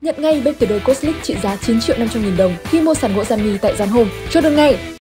Nhận ngay bếp từ đôi Coslick trị giá 9 triệu 500 nghìn đồng khi mua sản gỗ Giàn tại gian Hôm. Chốt đơn ngay!